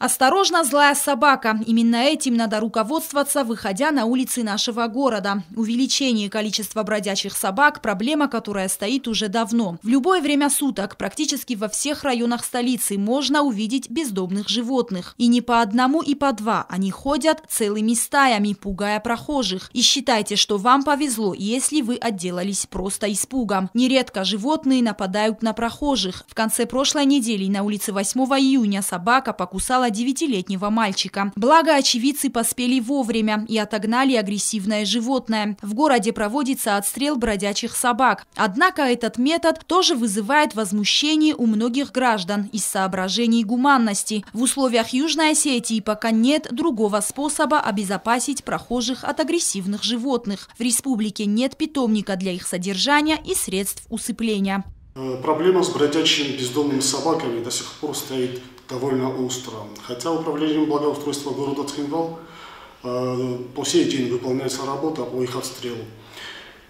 Осторожно, злая собака. Именно этим надо руководствоваться, выходя на улицы нашего города. Увеличение количества бродячих собак – проблема, которая стоит уже давно. В любое время суток, практически во всех районах столицы, можно увидеть бездомных животных. И не по одному и по два. Они ходят целыми стаями, пугая прохожих. И считайте, что вам повезло, если вы отделались просто испугом. Нередко животные нападают на прохожих. В конце прошлой недели на улице 8 июня собака покусала девятилетнего мальчика. Благо, очевидцы поспели вовремя и отогнали агрессивное животное. В городе проводится отстрел бродячих собак. Однако этот метод тоже вызывает возмущение у многих граждан из соображений гуманности. В условиях Южной Осетии пока нет другого способа обезопасить прохожих от агрессивных животных. В республике нет питомника для их содержания и средств усыпления. Э, проблема с бродячими бездомными собаками до сих пор стоит довольно остро. Хотя управлением благоустройства города Цхинвал э, по сей день выполняется работа по их отстрелу.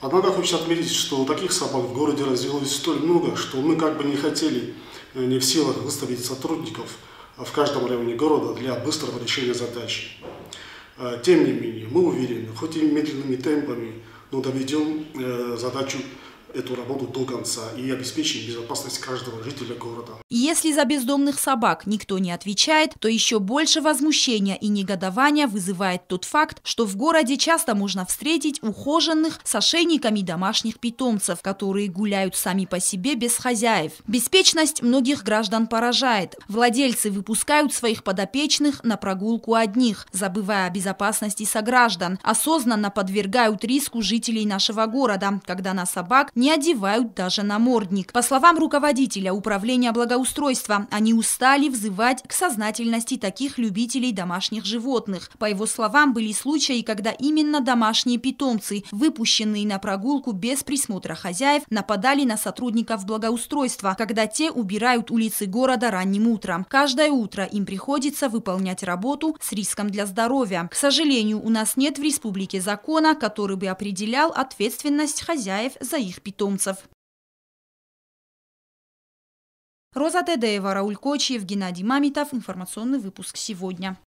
Однако хочу отметить, что таких собак в городе развилось столь много, что мы как бы не хотели, э, не в силах выставить сотрудников в каждом районе города для быстрого решения задачи. Тем не менее, мы уверены, хоть и медленными темпами, но доведем задачу эту работу до конца и обеспечить безопасность каждого жителя города. Если за бездомных собак никто не отвечает, то еще больше возмущения и негодования вызывает тот факт, что в городе часто можно встретить ухоженных с ошейниками домашних питомцев, которые гуляют сами по себе без хозяев. Беспечность многих граждан поражает. Владельцы выпускают своих подопечных на прогулку одних, забывая о безопасности сограждан, осознанно подвергают риску жителей нашего города, когда на собак не одевают даже намордник. По словам руководителя управления благоустройства, они устали взывать к сознательности таких любителей домашних животных. По его словам, были случаи, когда именно домашние питомцы, выпущенные на прогулку без присмотра хозяев, нападали на сотрудников благоустройства, когда те убирают улицы города ранним утром. Каждое утро им приходится выполнять работу с риском для здоровья. К сожалению, у нас нет в республике закона, который бы определял ответственность хозяев за их питомцев питомцев. Роза Тедеева, Рауль Кочиев, Геннадий Мамитов. Информационный выпуск сегодня.